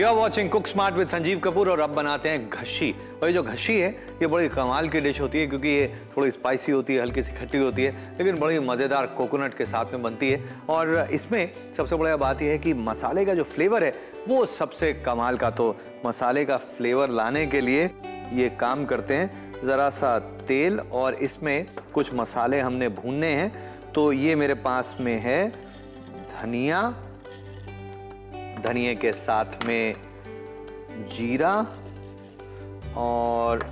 You are watching Cook Smart with Sanjeev Kapoor और अब बनाते हैं घशी और ये जो घशी है, ये बड़ी कमाल की डिश होती है क्योंकि ये थोड़ी स्पाइसी होती है, हल्की सी खट्टी होती है, लेकिन बड़ी मज़ेदार कोकोनट के साथ में बनती है। और इसमें सबसे बड़ा बात यह है कि मसाले का जो फ्लेवर है, वो सबसे कमाल का। तो मसाले का फ्लेवर लाने के लिए ये काम करते हैं। ज़रा सा तेल और इसमें कुछ मसाले हमने भूनने हैं। तो ये मेरे पास में है धनिया धनिए के साथ में जीरा और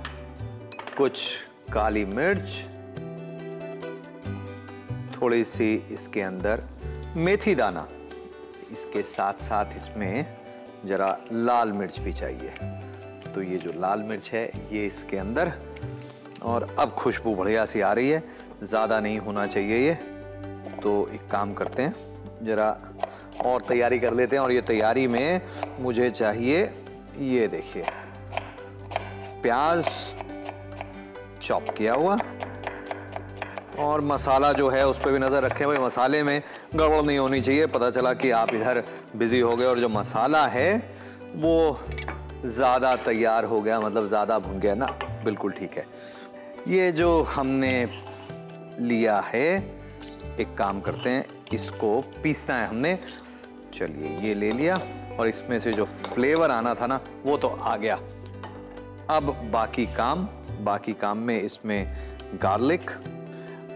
कुछ काली मिर्च, थोड़ी सी इसके अंदर मेथी दाना। इसके साथ साथ इसमें ज़रा लाल मिर्च भी चाहिए। तो ये जो लाल मिर्च है, ये इसके अंदर। और अब खुशबू बढ़िया सी आ रही है, ज़्यादा नहीं होना चाहिए ये। तो एक काम करते हैं, ज़रा और तैयारी कर लेते हैं और ये तैयारी में मुझे चाहिए ये देखिए। प्याज चॉप किया हुआ और मसाला जो है उस पर भी नज़र रखें। भाई, मसाले में गड़बड़ नहीं होनी चाहिए। पता चला कि आप इधर बिज़ी हो गए और जो मसाला है वो ज़्यादा तैयार हो गया मतलब ज़्यादा भुन गया ना। बिल्कुल ठीक है। ये जो हमने लिया है, एक काम करते हैं, इसको पीसना है हमने। चलिए ये ले लिया और इसमें से जो फ्लेवर आना था ना, वो तो आ गया। अब बाकी काम बाकी काम में इसमें गार्लिक,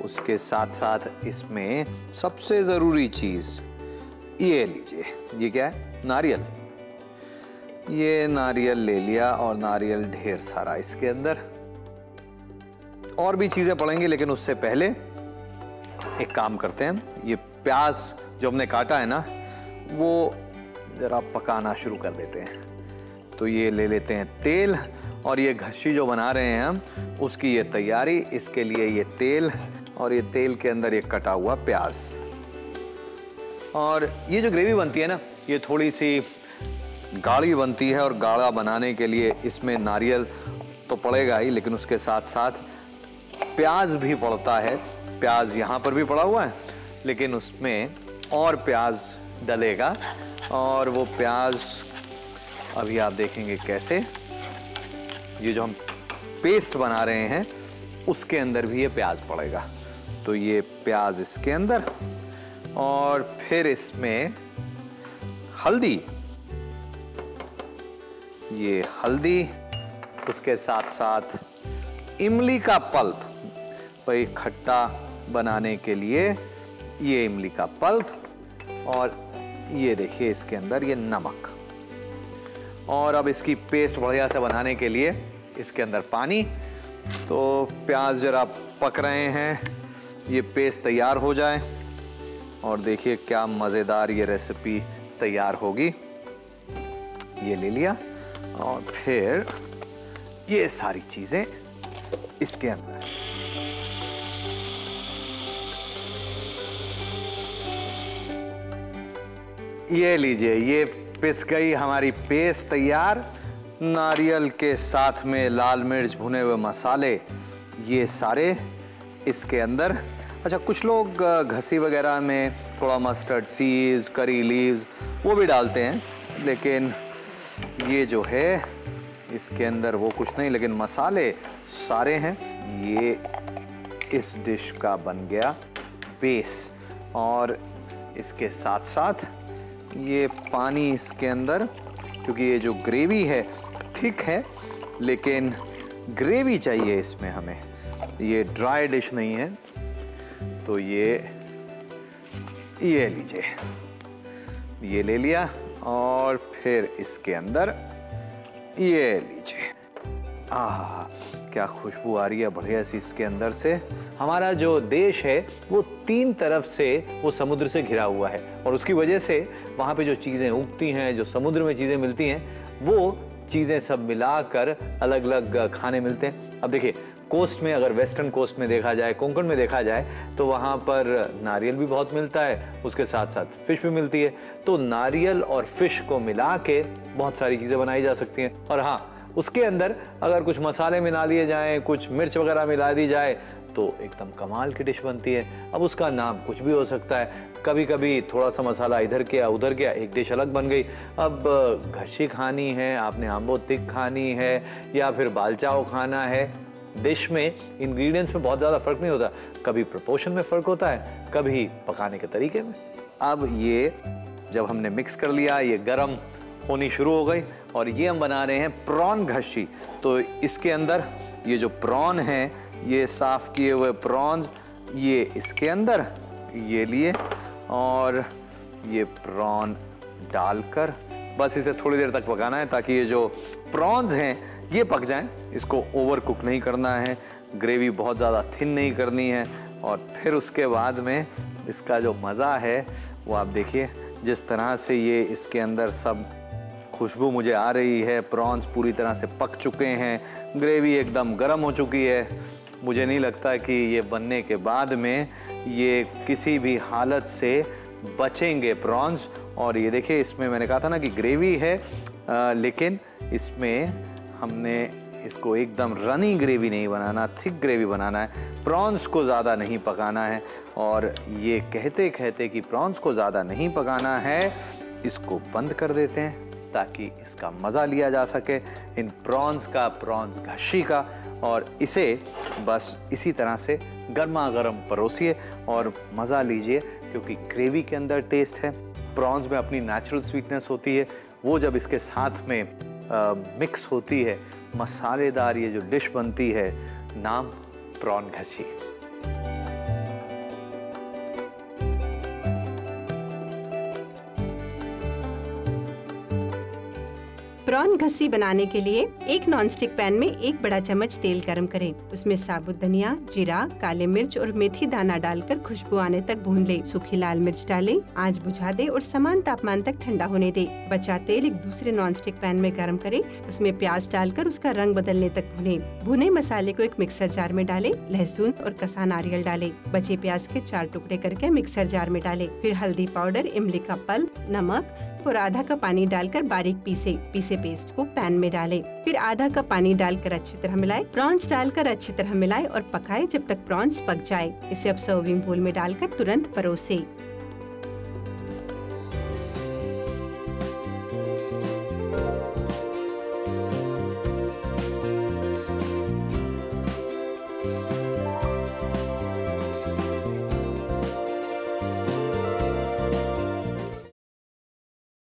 उसके साथ साथ इसमें सबसे ज़रूरी चीज़, ये लीजिए। ये क्या है? नारियल। ये नारियल ले लिया और नारियल ढेर सारा इसके अंदर। और भी चीज़ें पड़ेंगी, लेकिन उससे पहले एक काम करते हैं। ये प्याज जो हमने काटा है ना वो ज़रा पकाना शुरू कर देते हैं। तो ये ले लेते हैं तेल और ये घसी जो बना रहे हैं हम, उसकी ये तैयारी, इसके लिए ये तेल और ये तेल के अंदर ये कटा हुआ प्याज। और ये जो ग्रेवी बनती है ना, ये थोड़ी सी गाढ़ी बनती है और गाढ़ा बनाने के लिए इसमें नारियल तो पड़ेगा ही, लेकिन उसके साथ साथ प्याज भी पड़ता है। प्याज यहाँ पर भी पड़ा हुआ है, लेकिन उसमें और प्याज डलेगा और वो प्याज, अभी आप देखेंगे कैसे। ये जो हम पेस्ट बना रहे हैं, उसके अंदर भी ये प्याज पड़ेगा। तो ये प्याज इसके अंदर और फिर इसमें हल्दी। ये हल्दी, उसके साथ साथ इमली का पल्प। वही खट्टा बनाने के लिए ये इमली का पल्प और ये देखिए इसके अंदर, ये नमक। और अब इसकी पेस्ट बढ़िया से बनाने के लिए इसके अंदर पानी। तो प्याज जरा पक रहे हैं, ये पेस्ट तैयार हो जाए। और देखिए क्या मज़ेदार ये रेसिपी तैयार होगी। ये ले लिया और फिर ये सारी चीज़ें इसके अंदर। ये लीजिए, ये पिस गई हमारी पेस्ट तैयार, नारियल के साथ में लाल मिर्च भुने हुए मसाले, ये सारे इसके अंदर। अच्छा कुछ लोग घसी वगैरह में थोड़ा मस्टर्ड सीज करी लीव्स वो भी डालते हैं, लेकिन ये जो है, इसके अंदर वो कुछ नहीं, लेकिन मसाले सारे हैं। ये इस डिश का बन गया बेस और इसके साथ साथ ये पानी इसके अंदर, क्योंकि ये जो ग्रेवी है थिक है, लेकिन ग्रेवी चाहिए इसमें हमें। ये ड्राई डिश नहीं है तो ये ये लीजिए। ये ले लिया, और फिर इसके अंदर ये लीजिए। आह, क्या खुशबू आ रही है बढ़िया सी इसके अंदर से। हमारा जो देश है, वो तीन तरफ़ से वो समुद्र से घिरा हुआ है। और उसकी वजह से वहाँ पे जो चीज़ें उगती हैं, जो समुद्र में चीज़ें मिलती हैं, वो चीज़ें सब मिलाकर अलग अलग खाने मिलते हैं। अब देखिए, कोस्ट में अगर वेस्टर्न कोस्ट में देखा जाए, कोंकण में देखा जाए तो वहाँ पर नारियल भी बहुत मिलता है, उसके साथ साथ फ़िश भी मिलती है। तो नारियल और फ़िश को मिला के बहुत सारी चीज़ें बनाई जा सकती हैं। और हाँ उसके अंदर अगर कुछ मसाले मिला लिए जाएँ, कुछ मिर्च वगैरह मिला दी जाए तो एकदम कमाल की डिश बनती है। अब उसका नाम कुछ भी हो सकता है। कभी कभी थोड़ा सा मसाला इधर गया, उधर किया एक डिश अलग बन गई। अब, घसी खानी है, आपने आम्बो तिक खानी है, या फिर बालचाओ खाना है, डिश में इंग्रेडिएंट्स में बहुत ज़्यादा फ़र्क नहीं होता। कभी प्रपोर्शन में फ़र्क होता है, कभी पकाने के तरीके में। अब ये, जब हमने मिक्स कर लिया, ये गरम होनी शुरू हो गई और ये हम बना रहे हैं प्रॉन घसी। तो इसके अंदर ये जो प्रॉन है, ये साफ़ किए हुए प्रॉन्स ये इसके अंदर, ये लिए और ये प्रॉन डालकर बस इसे थोड़ी देर तक पकाना है ताकि ये जो प्रॉन्स हैं, ये पक जाएँ। इसको ओवर कुक नहीं करना है, ग्रेवी बहुत ज़्यादा थिन नहीं करनी है और फिर उसके बाद में इसका जो मज़ा है, वो आप देखिए, जिस तरह से ये इसके अंदर सब खुशबू मुझे आ रही है प्रॉन्स पूरी तरह से पक चुके हैं ग्रेवी एकदम गर्म हो चुकी है। मुझे नहीं लगता कि ये बनने के बाद में ये किसी भी हालत से बचेंगे प्रॉन्स और ये देखिए इसमें मैंने कहा था ना कि ग्रेवी है आ, लेकिन इसमें हमने इसको एकदम रनी ग्रेवी नहीं बनाना थिक ग्रेवी बनाना है। प्रॉन्स को ज़्यादा नहीं पकाना है और ये कहते कहते कि प्रॉन्स को ज़्यादा नहीं पकाना है इसको बंद कर देते हैं। ताकि इसका मज़ा लिया जा सके इन प्रॉन्स का प्रॉन्स घशी का और इसे बस इसी तरह से गर्मा गर्म परोसिए और मज़ा लीजिए क्योंकि ग्रेवी के अंदर टेस्ट है। प्रॉन्स में अपनी नेचुरल स्वीटनेस होती है वो जब इसके साथ में आ, मिक्स होती है मसालेदार ये जो डिश बनती है नाम प्रॉन घसी। प्रॉन घसी बनाने के लिए एक नॉनस्टिक पैन में एक बड़ा चम्मच तेल गर्म करें। उसमें साबुत धनिया, जीरा, काले मिर्च और मेथी दाना डालकर खुशबू आने तक भून ले। सूखी लाल मिर्च डालें, आँच बुझा दे और समान तापमान तक ठंडा होने दे। बचा तेल एक दूसरे नॉनस्टिक पैन में गर्म करें। उसमें प्याज डालकर उसका रंग बदलने तक भुने। भुने मसाले को एक मिक्सर जार में डाले, लहसुन और कसा नारियल डाले। बचे प्याज के चार टुकड़े करके मिक्सर जार में डाले। फिर हल्दी पाउडर, इमली का पल नमक और आधा कप पानी डालकर बारीक पीसे पीसे पेस्ट को पैन में डालें। फिर आधा कप पानी डालकर अच्छी तरह मिलाएँ। प्रॉन्स डालकर अच्छी तरह मिलाएँ और पकाएँ जब तक प्रॉन्स पक जाए इसे अब सर्विंग बोल में डालकर तुरंत परोसे